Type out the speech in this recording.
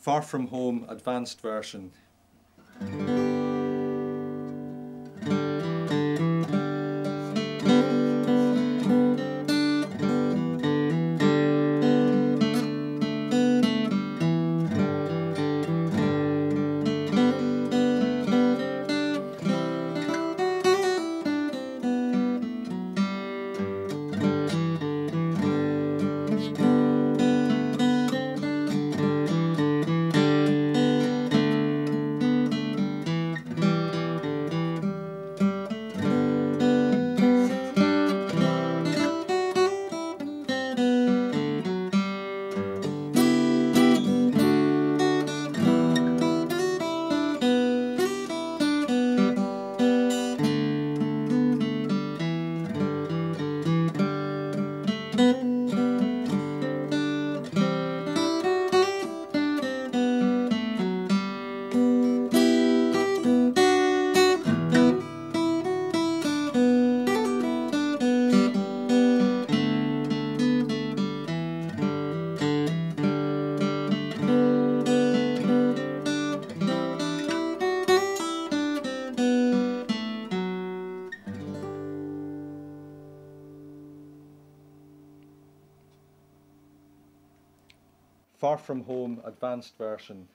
Far From Home Advanced Version. Far From Home Advanced Version.